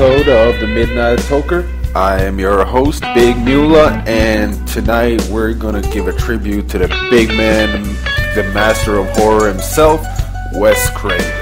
episode of the Midnight Toker. I am your host, Big Mullah, and tonight we're gonna give a tribute to the big man, the master of horror himself, Wes Craven.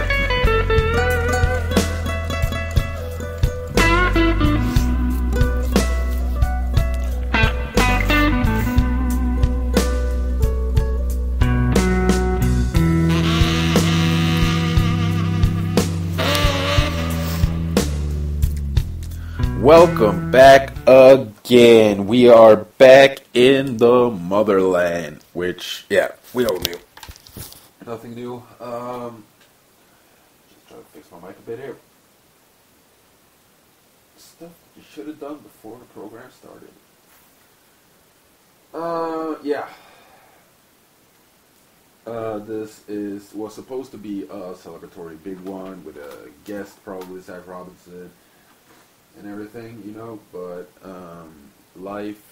Welcome back again. We are back in the motherland, which, yeah, we don't new. Nothing new. Um, just trying to fix my mic a bit here. Stuff you should have done before the program started. Uh, yeah. Uh, this is was supposed to be a celebratory big one with a guest, probably Zach Robinson and everything, you know, but um, life,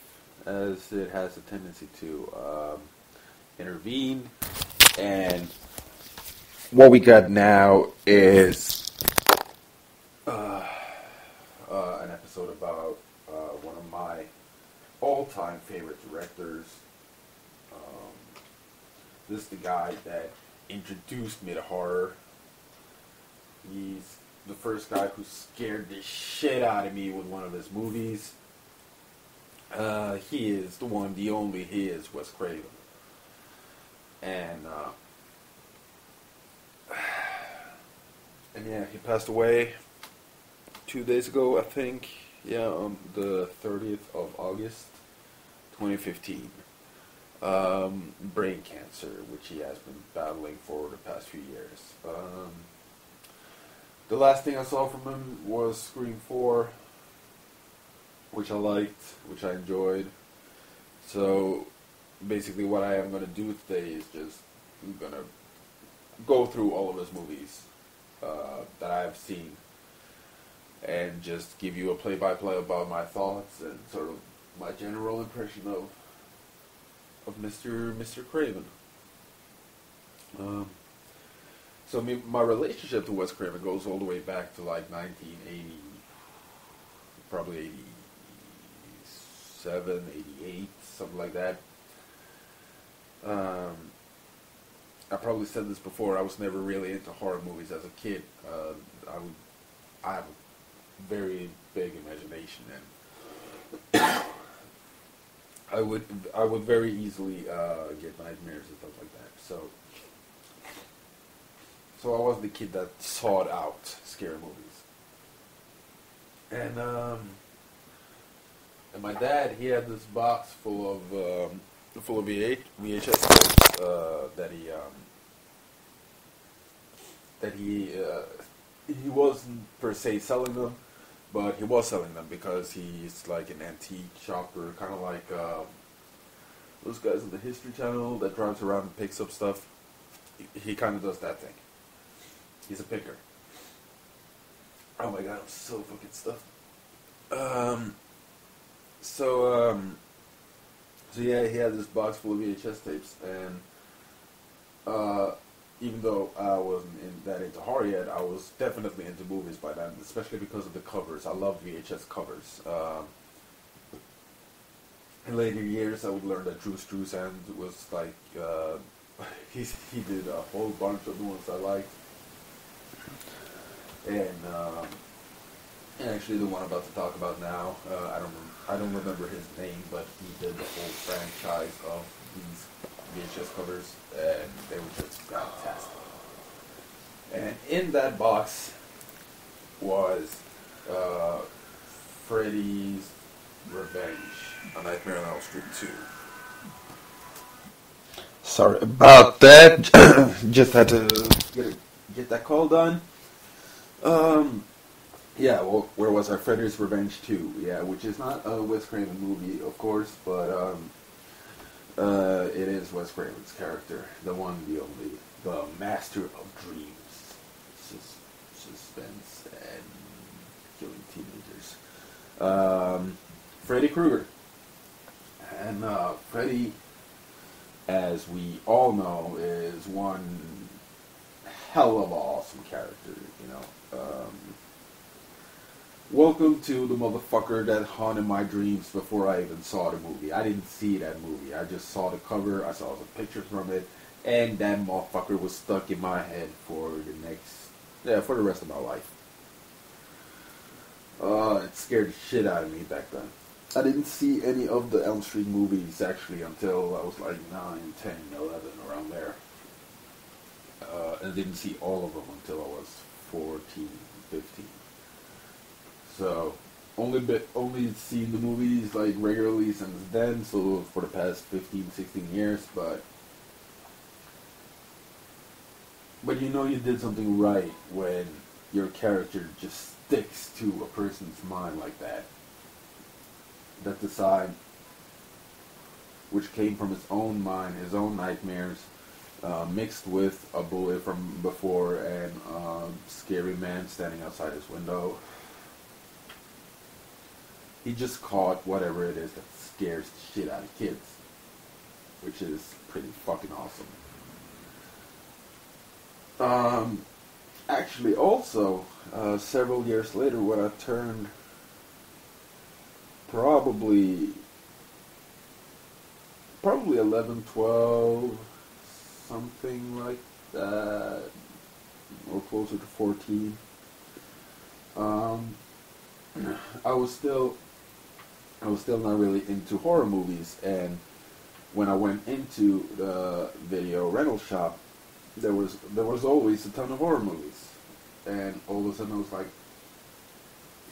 as it has a tendency to um, intervene, and what we got now is uh, uh, an episode about uh, one of my all-time favorite directors. Um, this is the guy that introduced me to horror. He's the first guy who scared the shit out of me with one of his movies. Uh, he is the one, the only he is Wes Craven. And, uh, and yeah, he passed away two days ago, I think. Yeah, on the 30th of August, 2015. Um, brain cancer, which he has been battling for the past few years. Um, the last thing I saw from him was Scream 4, which I liked, which I enjoyed. So basically, what I am going to do today is just going to go through all of his movies uh, that I have seen and just give you a play by play about my thoughts and sort of my general impression of of Mr. Mr. Craven. Um, so my relationship to Wes Craven goes all the way back to like 1980, probably 87, 88, something like that. Um, I probably said this before. I was never really into horror movies as a kid. Uh, I would, I have a very big imagination, and I would, I would very easily uh, get nightmares and stuff like that. So so I was the kid that sought out scary movies. And um, and my dad, he had this box full of um, full of VH, VHS uh, that he um, that he uh, he wasn't per se selling them, but he was selling them because he's like an antique shopper, kind of like um, those guys on the History Channel that drives around and picks up stuff. He, he kind of does that thing. He's a picker. Oh my god, I'm so fucking stuffed. Um, so, um, so yeah, he had this box full of VHS tapes, and uh, even though I wasn't in, that into horror yet, I was definitely into movies by then, especially because of the covers. I love VHS covers. Um, in later years, I would learn that Drew Struzan was like, uh, he, he did a whole bunch of the ones I liked and um, and actually the one I'm about to talk about now, uh, I don't I don't remember his name, but he did the whole franchise of these VHS covers, and they were just fantastic. And in that box was uh, Freddy's Revenge, A Nightmare on Elm Street 2. Sorry about that. just had to get, get that call done. Um, yeah, well, where was our Freddy's Revenge 2? Yeah, which is not a Wes Craven movie, of course, but um, uh, it is Wes Craven's character, the one, the only, the master of dreams, Sus- suspense, and killing teenagers. Um, Freddy Krueger. And uh, Freddy, as we all know, is one hell of an awesome character, you know. Um, Welcome to the motherfucker that haunted my dreams before I even saw the movie. I didn't see that movie. I just saw the cover, I saw the pictures from it, and that motherfucker was stuck in my head for the next, yeah, for the rest of my life. Uh, it scared the shit out of me back then. I didn't see any of the Elm Street movies actually until I was like 9, 10, 11, around there. Uh, and didn't see all of them until I was 14, 15. So, only bit, only seen the movies like regularly since then, so for the past 15, 16 years, but but you know you did something right when your character just sticks to a person's mind like that. That decide which came from his own mind, his own nightmares, uh, mixed with a bullet from before and a um, scary man standing outside his window. He just caught whatever it is that scares the shit out of kids, which is pretty fucking awesome. Um, actually, also, uh, several years later, when I turned probably probably 11, 12, something like that, or closer to 14. Um, I was still I was still not really into horror movies, and when I went into the video rental shop, there was there was always a ton of horror movies, and all of a sudden I was like,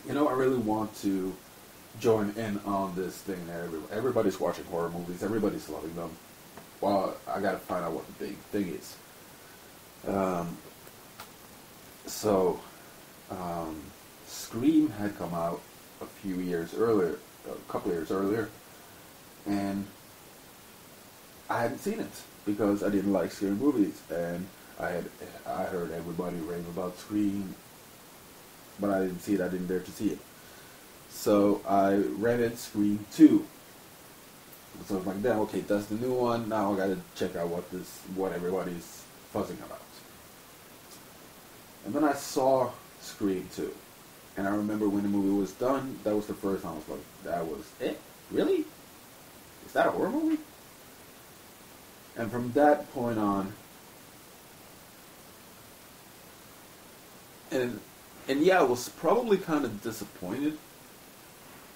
you know, I really want to join in on this thing. Everybody's watching horror movies. Everybody's loving them. Well, I got to find out what the big thing is. Um, so, um, Scream had come out a few years earlier, a couple years earlier, and I hadn't seen it because I didn't like scary movies, and I had I heard everybody rave about Scream, but I didn't see it. I didn't dare to see it. So I rented Scream Two. So I was like, damn, okay, that's the new one. Now I gotta check out what this, what everybody's fussing about. And then I saw Scream 2. And I remember when the movie was done, that was the first time I was like, that was it? Really? Is that a horror movie? And from that point on, and and yeah, I was probably kind of disappointed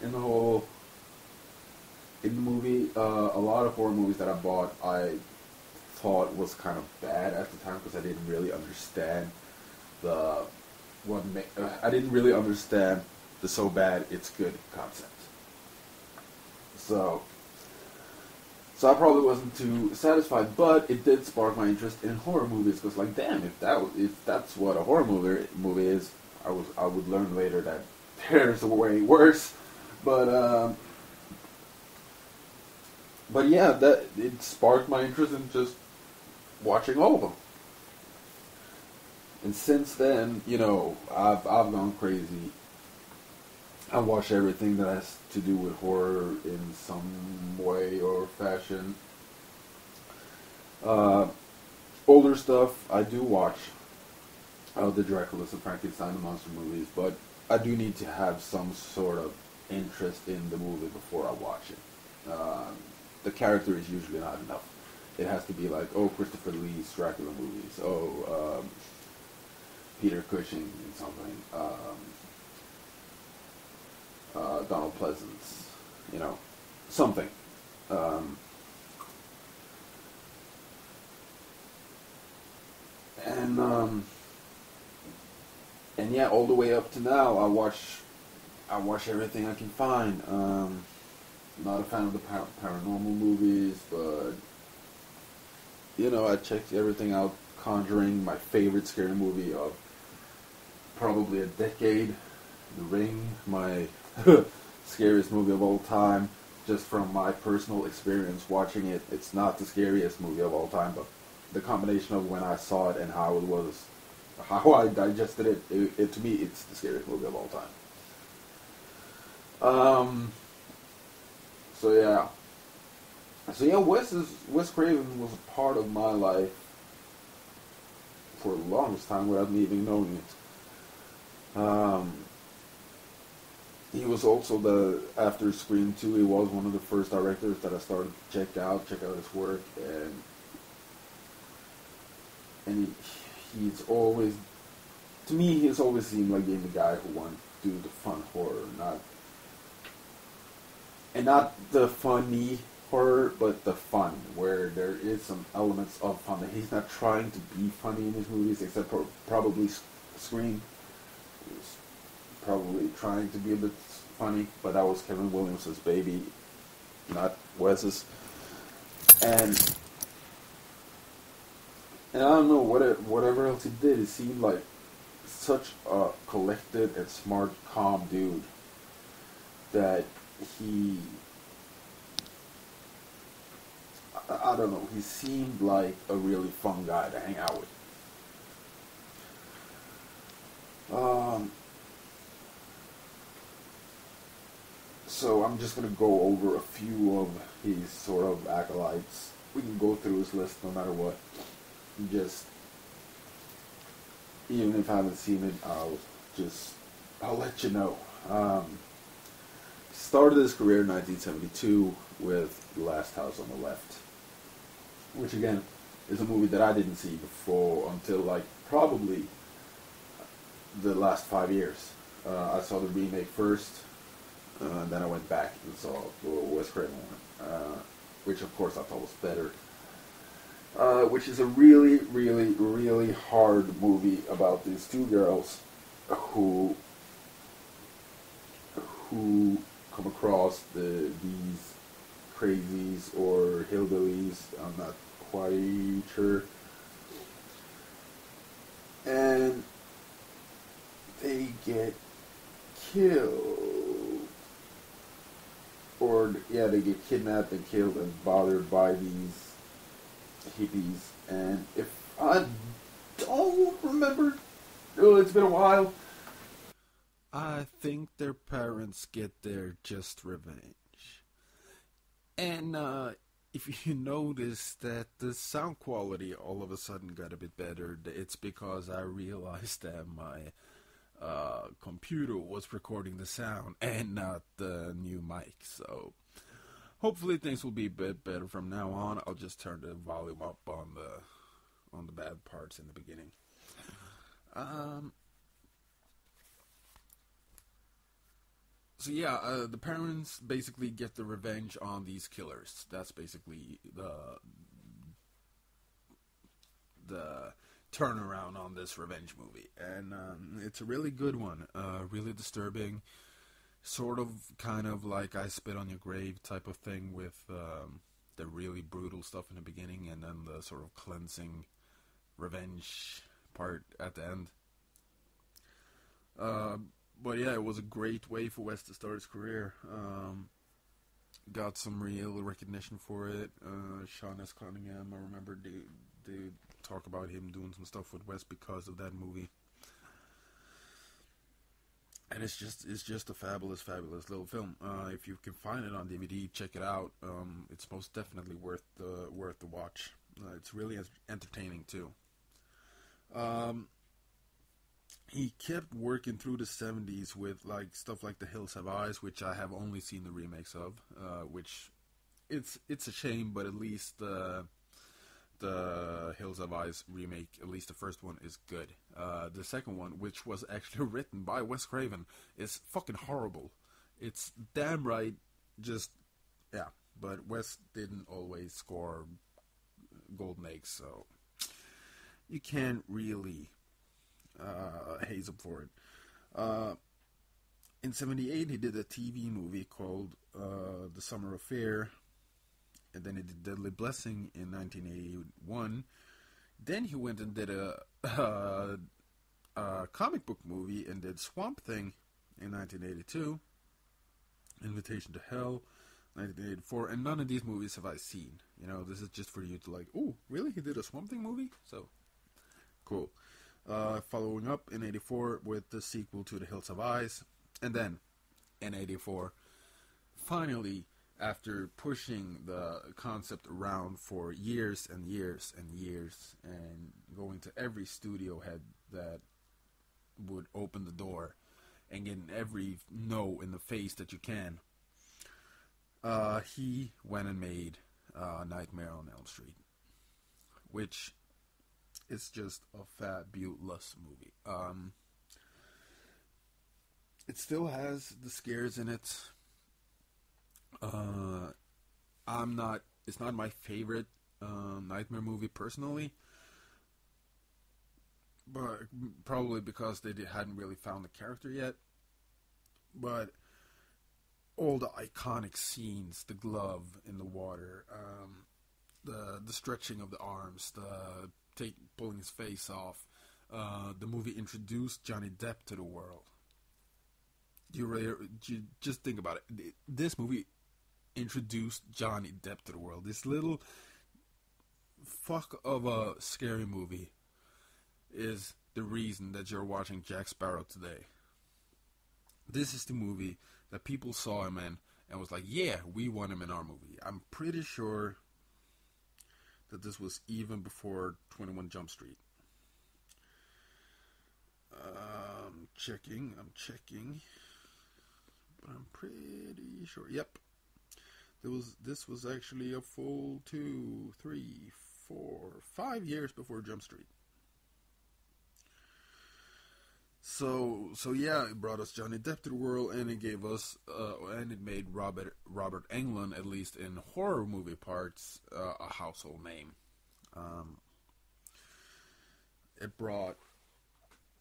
in the whole in the movie. Uh, a lot of horror movies that I bought, I thought was kind of bad at the time because I didn't really understand the what ma- I didn't really understand the so bad it's good concept. So so I probably wasn't too satisfied, but it did spark my interest in horror movies because, like, damn, if that if that's what a horror movie movie is, I was I would learn later that there's a way worse. But um, but yeah, that it sparked my interest in just watching all of them. And since then, you know, I've I've gone crazy I watch everything that has to do with horror in some way or fashion. Uh, older stuff I do watch. Uh, the Dracula's and Frankenstein, the monster movies, but I do need to have some sort of interest in the movie before I watch it. Uh, the character is usually not enough. It has to be like, oh, Christopher Lee's Dracula movies. Oh, um, Peter Cushing and something. Um, uh, Donald Pleasence, you know, something. Um, and um, and yeah, all the way up to now, I watch I watch everything I can find. Um, not a fan of the par- paranormal movies, but you know, I checked everything out. Conjuring, my favorite scary movie of probably a decade. The Ring, my scariest movie of all time. Just from my personal experience watching it, it's not the scariest movie of all time, but the combination of when I saw it and how it was, how I digested it, it, it to me, it's the scariest movie of all time. Um. So yeah. So yeah, Wes is Wes Craven was a part of my life for the longest time without me even knowing it. Um, he was also the after Scream Two. He was one of the first directors that I started to check out, check out his work, and and he, he's always to me he's always seemed like being the guy who wanted to do the fun horror, not and not the funny horror, but the fun, where there is some elements of fun. That he's not trying to be funny in his movies, except for probably Scream. He's probably trying to be a bit funny, but that was Kevin Williamson's baby, not Wes's. And and I don't know what it, whatever else he did, it seemed like such a collected and smart, calm dude that he I, I don't know, he seemed like a really fun guy to hang out with. Um, so I'm just gonna go over a few of his sort of acolytes. We can go through his list no matter what. Just even if I haven't seen it, I'll just I'll let you know. Um, started his career in 1972 with The Last House on the Left, which again is a movie that I didn't see before until like probably the last five years. Uh, I saw the remake first, uh, and then I went back and saw the Wes Craven one, uh, which of course I thought was better. Uh, which is a really, really, really hard movie about these two girls who who come across the these crazies or hillbillies. I'm not quite sure. And they get killed. Or, yeah, they get kidnapped and killed and bothered by these hippies. And if I don't remember, oh, it's been a while. I think their parents get their just revenge. And uh, if you notice that the sound quality all of a sudden got a bit better, it's because I realized that my uh, computer was recording the sound and not the new mic. So hopefully things will be a bit better from now on. I'll just turn the volume up on the on the bad parts in the beginning. Um, so yeah, uh, the parents basically get the revenge on these killers. That's basically the the turnaround on this revenge movie, and um, it's a really good one. Uh, really disturbing, sort of, kind of like I Spit on Your Grave type of thing with um, the really brutal stuff in the beginning, and then the sort of cleansing revenge part at the end. Uh, but yeah, it was a great way for Wes to start his career. Um, got some real recognition for it. Uh, Sean S. Cunningham, I remember they, they talk about him doing some stuff with Wes because of that movie. And it's just it's just a fabulous, fabulous little film. Uh, if you can find it on DVD, check it out. Um, it's most definitely worth the worth the watch. Uh, it's really entertaining too. Um, he kept working through the 70s with like stuff like The Hills Have Eyes, which I have only seen the remakes of, uh, which it's it's a shame, but at least uh, the Hills Have Eyes remake, at least the first one, is good. Uh, the second one, which was actually written by Wes Craven, is fucking horrible. It's damn right, just yeah. But Wes didn't always score golden eggs, so you can't really uh, haze him for it. Uh, in '78, he did a TV movie called uh, The Summer Affair, and then he did Deadly Blessing in 1981. Then he went and did a, a, a comic book movie and did Swamp Thing in 1982. Invitation to Hell, 1984, and none of these movies have I seen. You know, this is just for you to like, oh, really? He did a Swamp Thing movie? So, cool. Uh, following up in 84 with the sequel to The Hills Have Eyes, and then in 84, finally, after pushing the concept around for years and years and years, and going to every studio head that would open the door, and getting every no in the face that you can, uh, he went and made uh, Nightmare on Elm Street, which is just a fabulous movie. Um, it still has the scares in it. Uh, I'm not. It's not my favorite uh, nightmare movie personally, but probably because they hadn't really found the character yet. But all the iconic scenes, the glove in the water, um, the the stretching of the arms, the take, pulling his face off, uh, the movie introduced Johnny Depp to the world. You? You just think about it. This movie introduced Johnny Depp to the world. This little fuck of a scary movie is the reason that you're watching Jack Sparrow today. This is the movie that people saw him in and was like, yeah, we want him in our movie. I'm pretty sure that this was even before 21 Jump Street. Um, checking, I'm checking, but I'm pretty sure. Yep, there was. This was actually a full two, three, four, five years before Jump Street. So so yeah, it brought us Johnny Depp to the world, and it gave us uh, and it made Robert Robert Englund, at least in horror movie parts, uh, a household name. Um, it brought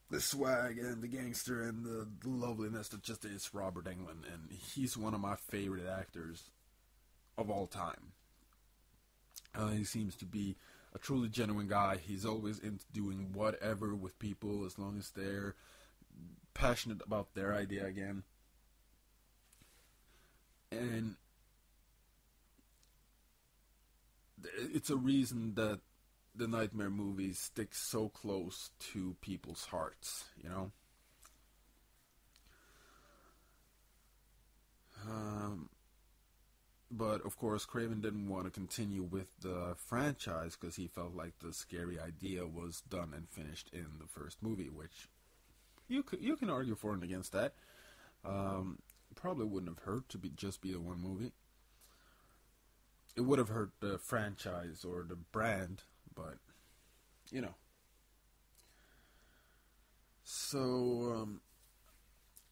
the swag and the gangster and the, the loveliness that just is Robert Englund, and he's one of my favorite actors of all time. Uh, he seems to be a truly genuine guy. He's always into doing whatever with people as long as they're passionate about their idea again. And it's a reason that the nightmare movies stick so close to people's hearts, you know? Um, but of course, Craven didn't want to continue with the franchise because he felt like the scary idea was done and finished in the first movie, which you could, you can argue for and against that. Um, probably wouldn't have hurt to be just be the one movie. It would have hurt the franchise or the brand, but you know. So, um,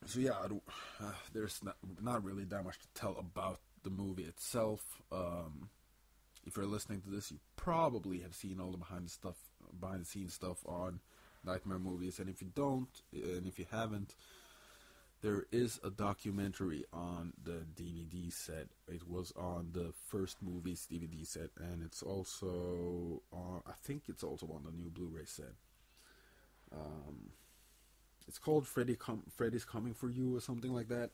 so yeah, uh, there's not not really that much to tell about the movie itself. Um, if you're listening to this, you probably have seen all the behind the stuff, behind the scenes stuff on Nightmare movies, and if you don't, and if you haven't, there is a documentary on the DVD set. It was on the first movie's DVD set, and it's also on, I think it's also on the new Blu-ray set. Um, it's called Freddy Com- Freddy's Coming for You or something like that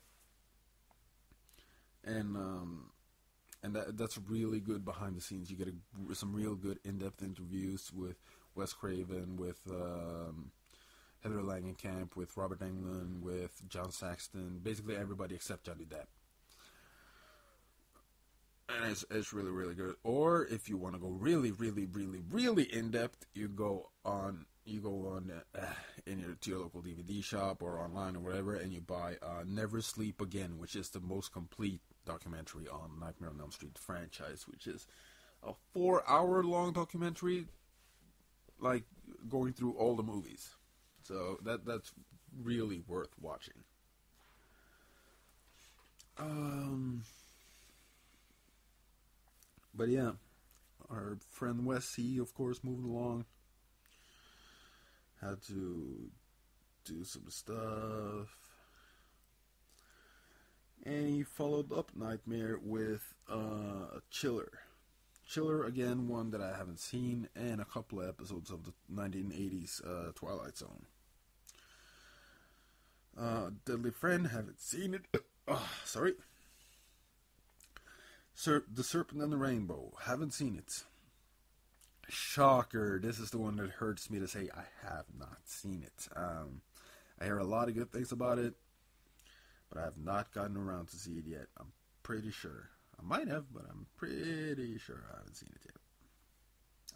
and um, and that that's really good behind the scenes. You get a, some real good in-depth interviews with Wes Craven, with um, Heather Langenkamp, with Robert Englund, with John Saxon, basically everybody except Johnny Depp. And it's, it's really, really good. Or if you want to go really, really, really, really in depth, you go on you go on uh, in your, to your local DVD shop or online or whatever, and you buy uh, Never Sleep Again, which is the most complete documentary on Nightmare on Elm Street franchise, which is a four-hour-long documentary, like going through all the movies. So that that's really worth watching. Um, but yeah, our friend Wes C, of course, moving along. Had to do some stuff and he followed up Nightmare with uh, Chiller. Chiller, again, one that I haven't seen, and a couple of episodes of the 1980s uh, Twilight Zone. Uh, Deadly Friend, haven't seen it. oh, sorry. Sir, the Serpent and the Rainbow, haven't seen it. Shocker, this is the one that hurts me to say I have not seen it. Um, I hear a lot of good things about it but I have not gotten around to see it yet. I'm pretty sure. I might have, but I'm pretty sure I haven't seen it yet.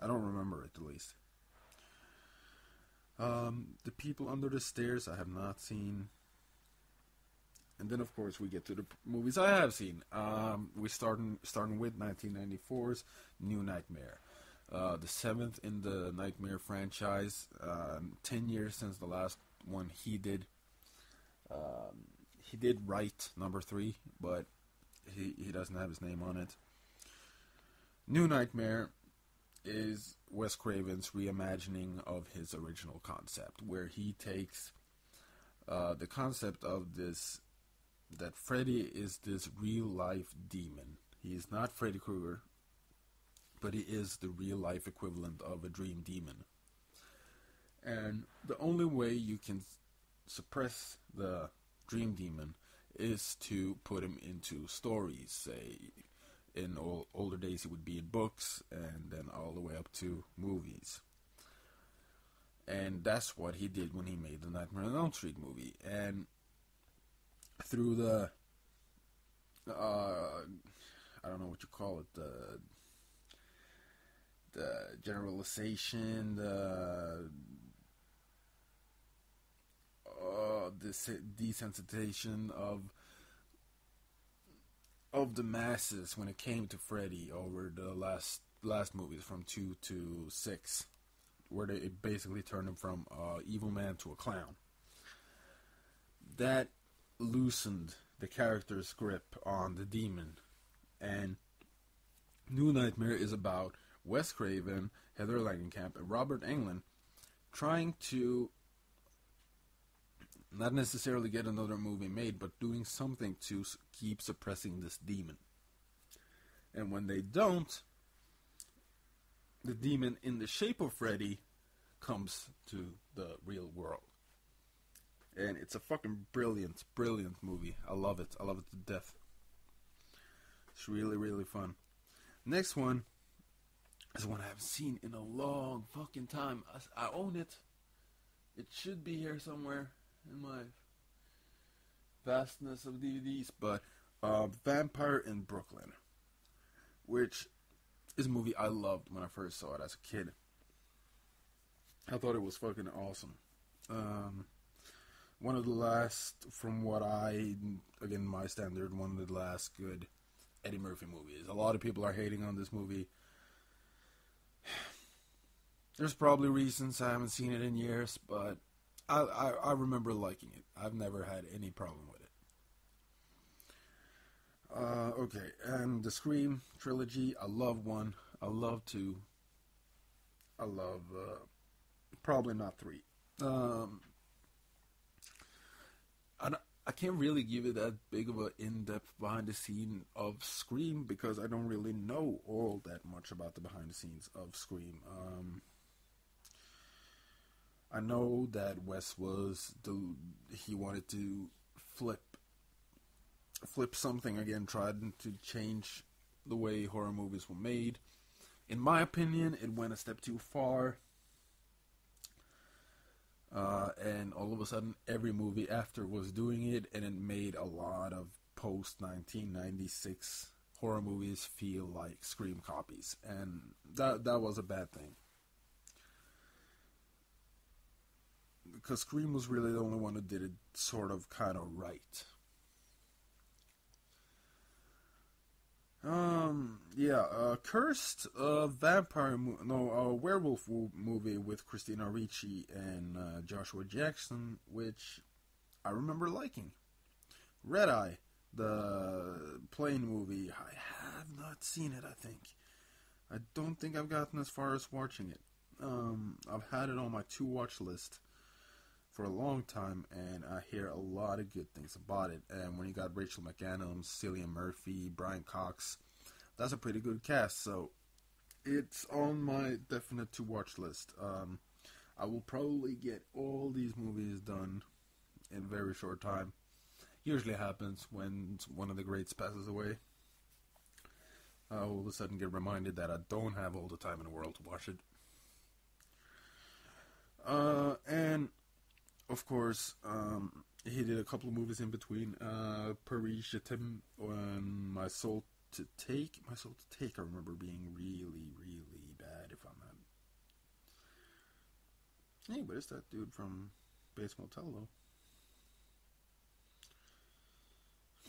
I don't remember it at least. Um, the People Under the Stairs I have not seen. and then of course we get to the movies I have seen. Um, we starting starting with 1994's New Nightmare, uh, the seventh in the Nightmare franchise. Um, Ten years since the last one he did. Um, he did write number three, but he he doesn't have his name on it. New Nightmare is Wes Craven's reimagining of his original concept, where he takes uh, the concept of this that Freddy is this real life demon. He is not Freddy Krueger, but he is the real life equivalent of a dream demon. And the only way you can suppress the dream demon is to put him into stories. Say, in ol older days, it would be in books, and then all the way up to movies. And that's what he did when he made the Nightmare on Elm Street movie. And through the, uh, I don't know what you call it, the, the generalization, the uh, this desensitization of of the masses when it came to Freddy over the last last movies from two to six, where they basically turned him from a evil man to a clown. That loosened the character's grip on the demon, and New Nightmare is about Wes Craven, Heather Langenkamp, and Robert Englund trying to not necessarily get another movie made, but doing something to keep suppressing this demon. And when they don't, the demon in the shape of Freddy comes to the real world. And it's a fucking brilliant, brilliant movie. I love it. I love it to death. It's really, really fun. Next one is one I haven't seen in a long fucking time. I, I own it. It should be here somewhere in my vastness of DVDs, but uh, Vampire in Brooklyn, which is a movie I loved when I first saw it as a kid. I thought it was fucking awesome. Um, one of the last, from what I, again, my standard, one of the last good Eddie Murphy movies. A lot of people are hating on this movie. There's probably reasons I haven't seen it in years, but I, I, I remember liking it. I've never had any problem with it. Uh, okay, and the Scream trilogy, I love one. I love two. I love, uh, probably not three. Um, I, I can't really give it that big of an in-depth behind the scene of Scream because I don't really know all that much about the behind the scenes of Scream. Um, I know that Wes was the he wanted to flip flip something again, tried to change the way horror movies were made. In my opinion, it went a step too far. Uh, and all of a sudden, every movie after was doing it, and it made a lot of post 1996 horror movies feel like Scream copies, and that that was a bad thing. Because Scream was really the only one who did it sort of kind of right. Um, yeah, uh, Cursed, uh, vampire, mo- no, a werewolf wo- movie with Christina Ricci and uh, Joshua Jackson, which I remember liking. Red Eye, the plane movie, I have not seen it, I think. I don't think I've gotten as far as watching it. Um, I've had it on my to watch list for a long time, and I hear a lot of good things about it. And when you got Rachel McAdams, Cillian Murphy, Brian Cox, that's a pretty good cast. So it's on my definite to watch list. Um, I will probably get all these movies done in very short time. Usually happens when one of the greats passes away. I all of a sudden get reminded that I don't have all the time in the world to watch it. Uh, and of course, um, he did a couple of movies in between. Uh, Paris Je t'aime My Soul to Take. My Soul to Take, I remember being really, really bad. If I'm not. Hey, but it's that dude from Bates Motel, though.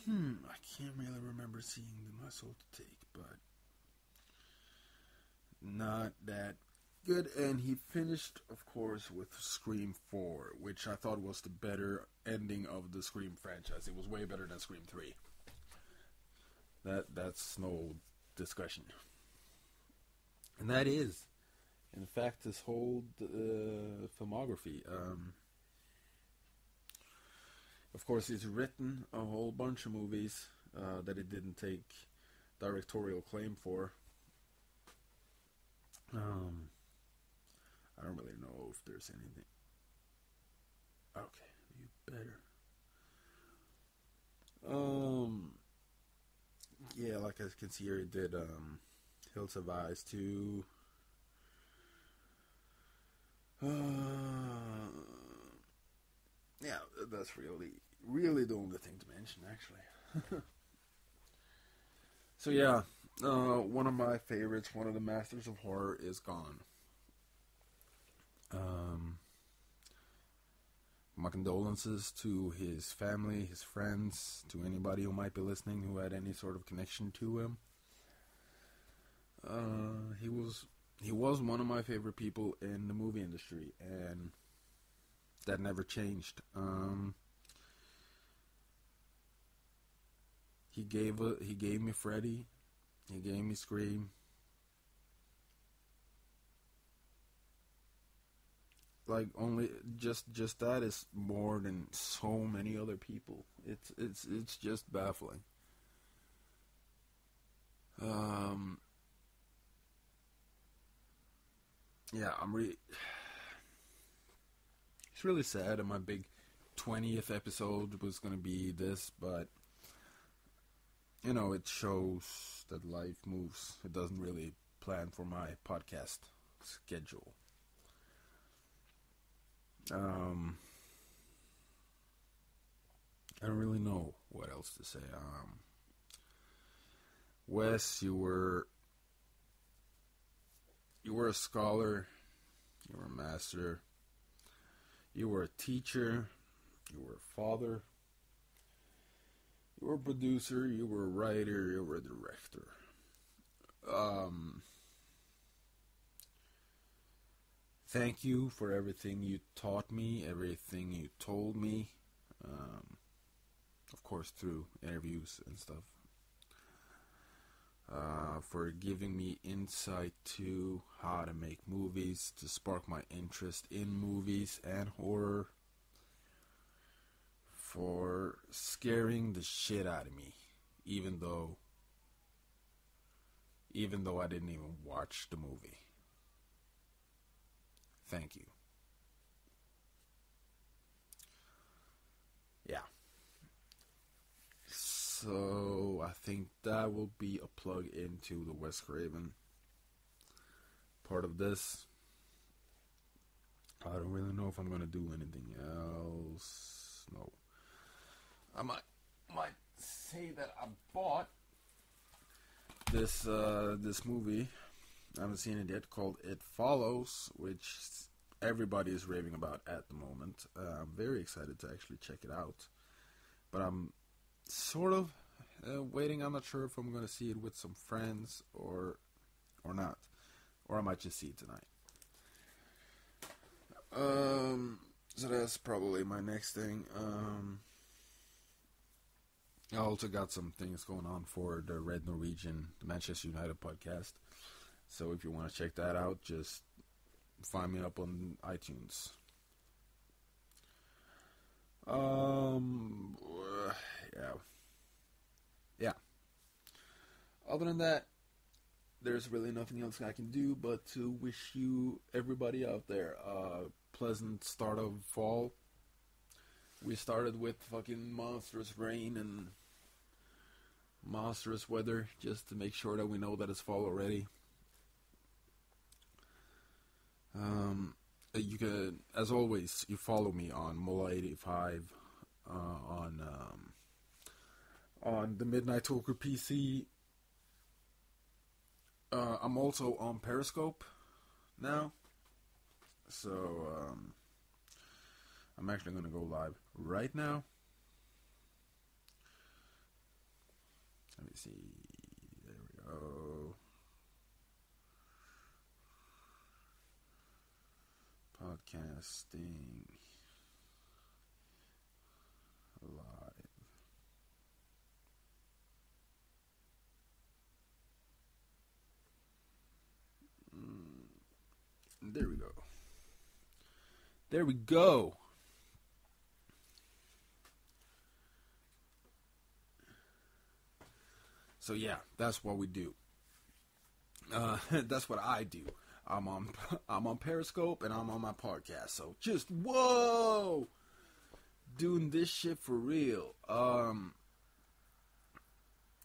hmm, I can't really remember seeing the My Soul to Take, but not that good. And he finished, of course, with Scream 4, which I thought was the better ending of the Scream franchise. It was way better than Scream 3. That that's no discussion. And that is, in fact, this whole uh, filmography. Um, of course, he's written a whole bunch of movies uh, that he didn't take directorial claim for. Um, I don't really know if there's anything. Okay, you better. Um, yeah, like I can see here, he did um, Hills Have Eyes too. Uh, yeah, that's really, really the only thing to mention, actually. so yeah, uh, one of my favorites, one of the masters of horror, is gone. Um, my condolences to his family, his friends, to anybody who might be listening who had any sort of connection to him. Uh, he was he was one of my favorite people in the movie industry, and that never changed. Um, he gave a, he gave me Freddy, he gave me Scream, like only just just that is more than so many other people. It's it's it's just baffling. Um. Yeah, I'm really. It's really sad, and my big twentieth episode was going to be this, but you know, it shows that life moves. It doesn't really plan for my podcast schedule. Um, I don't really know what else to say. Um, Wes, you were you were a scholar, you were a master, you were a teacher, you were a father, you were a producer, you were a writer, you were a director. Um, thank you for everything you taught me, everything you told me. Um, of course, through interviews and stuff. Uh, for giving me insight to how to make movies, to spark my interest in movies and horror, for scaring the shit out of me, even though, even though I didn't even watch the movie. Thank you. Yeah. So I think that will be a plug into the Wes Craven part of this. I don't really know if I'm gonna do anything else. No. I might might say that I bought this uh, this movie I haven't seen it yet, called It Follows, which everybody is raving about at the moment. Uh, I'm very excited to actually check it out. But I'm sort of uh, waiting. I'm not sure if I'm going to see it with some friends or or not. Or I might just see it tonight. Um, so that's probably my next thing. Um, I also got some things going on for the Red Norwegian, the Manchester United podcast. So if you want to check that out, just find me up on iTunes. Um, yeah, yeah. Other than that, there's really nothing else I can do but to wish you, everybody out there, a pleasant start of fall. We started with fucking monstrous rain and monstrous weather just to make sure that we know that it's fall already. Um, you can, as always, you follow me on Mola85 uh, on um, on the Midnight Toker PC. Uh, I'm also on Periscope now, so um, I'm actually going to go live right now Let me see. There we go. Podcasting live. Mm, there we go. There we go. So yeah, that's what we do. Uh, that's what I do. I'm on I'm on Periscope and I'm on my podcast. So just whoa, doing this shit for real. Um,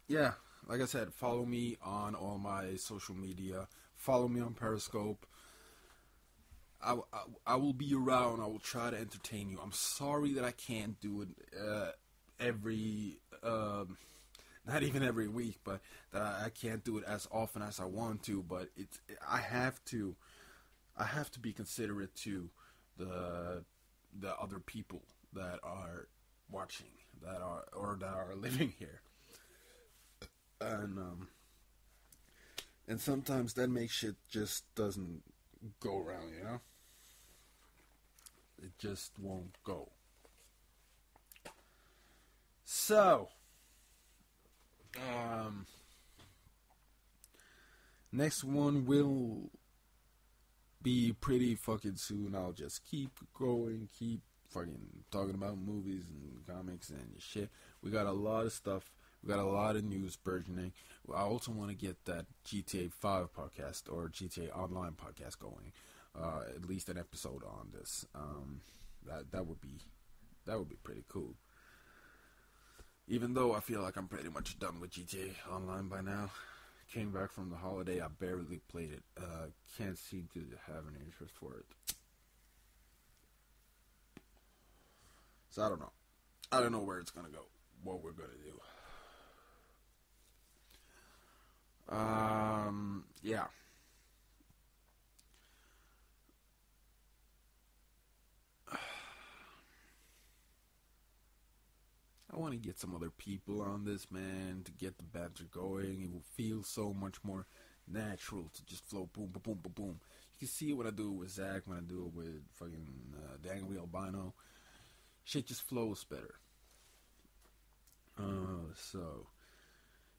yeah, like I said, follow me on all my social media. Follow me on Periscope. I, I, I will be around. I will try to entertain you. I'm sorry that I can't do it uh, every. Um, not even every week, but that I can't do it as often as I want to. But it's I have to, I have to be considerate to the the other people that are watching, that are or that are living here, and um, and sometimes that makes shit just doesn't go around, you know. It just won't go. So, um, next one will be pretty fucking soon. I'll just keep going, keep fucking talking about movies and comics and shit. We got a lot of stuff. We got a lot of news burgeoning. I also want to get that GTA 5 podcast or GTA Online podcast going. Uh, at least an episode on this. Um, that that would be that would be pretty cool. Even though I feel like I'm pretty much done with GTA Online by now. Came back from the holiday, I barely played it. Uh, can't seem to have any interest for it. So I don't know. I don't know where it's gonna go. What we're gonna do. Um, yeah. I want to get some other people on this, man, to get the banter going. It will feel so much more natural to just flow boom, boom, boom, boom, boom. You can see when I do with Zach, when I do it with fucking uh, the Albino. Shit just flows better. Uh, so,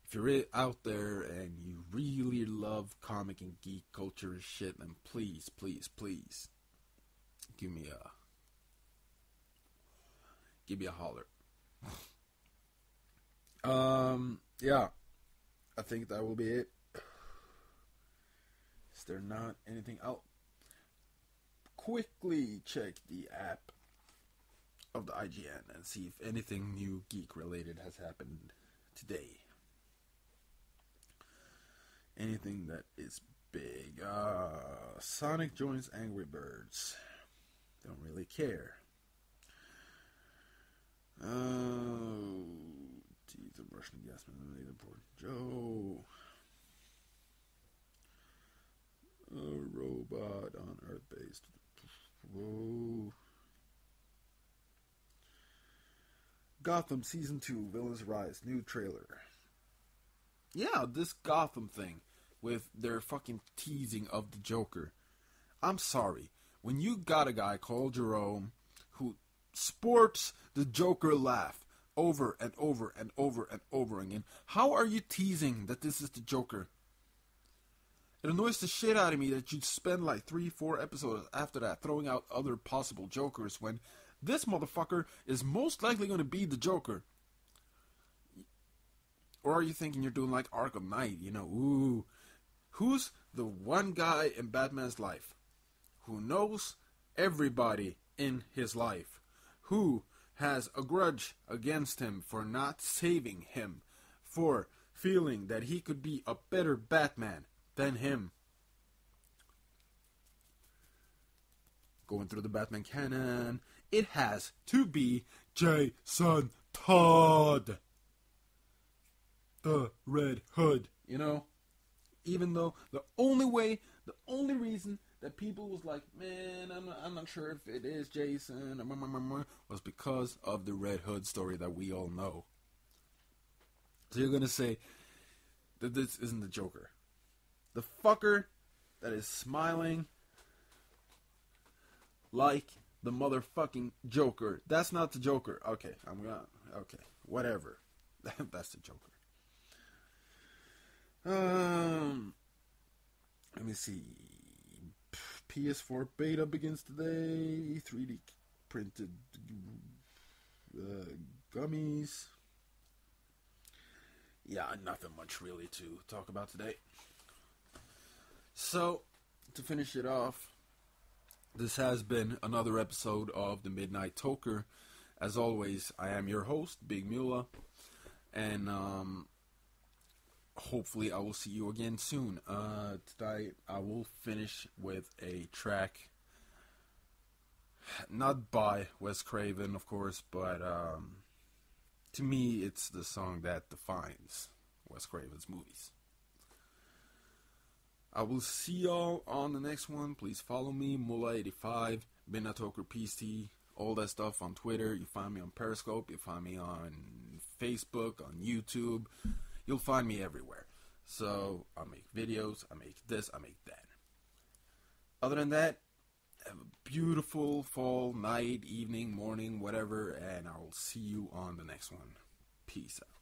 if you're out there and you really love comic and geek culture and shit, then please, please, please, give me a, give me a holler. Um, yeah. I think that will be it. Is there not anything else? Quickly check the app of the IGN and see if anything new geek related has happened today. Anything that is big. Uh, Sonic joins Angry Birds. Don't really care. Oh, geez, the Russian gas man important. Joe. A robot on Earth based. Whoa. Gotham Season 2 Villains Rise new trailer. Yeah, this Gotham thing with their fucking teasing of the Joker. I'm sorry. When you got a guy called Jerome sports the Joker laugh over and over and over and over again. How are you teasing that this is the Joker? It annoys the shit out of me that you spend like three, four episodes after that throwing out other possible Jokers when this motherfucker is most likely going to be the Joker. Or are you thinking you're doing like Arkham Knight? You know, ooh. Who's the one guy in Batman's life who knows everybody in his life? Who has a grudge against him for not saving him, for feeling that he could be a better Batman than him. Going through the Batman canon, it has to be Jason Todd. The Red Hood, you know? Even though the only way, the only reason that people was like, man, I'm not, I'm not sure if it is Jason, was because of the Red Hood story that we all know. So you're gonna say that this isn't the Joker. The fucker that is smiling like the motherfucking Joker. That's not the Joker. Okay, I'm gonna. Okay, whatever. That's the Joker. Um, let me see. PS4 beta begins today. 3D printed uh, gummies. Yeah, nothing much really to talk about today. So, to finish it off, this has been another episode of the Midnight Toker. As always, I am your host, Big Mullah, and um, hopefully I will see you again soon. Uh, today I will finish with a track, not by Wes Craven, of course, but um, to me it's the song that defines Wes Craven's movies. I will see y'all on the next one. Please follow me, Mula85, Midnight Toker PC, all that stuff on Twitter. You find me on Periscope. You find me on Facebook, on YouTube. You'll find me everywhere. So I make videos, I make this, I make that. Other than that, have a beautiful fall, night, evening, morning, whatever, and I'll see you on the next one. Peace out.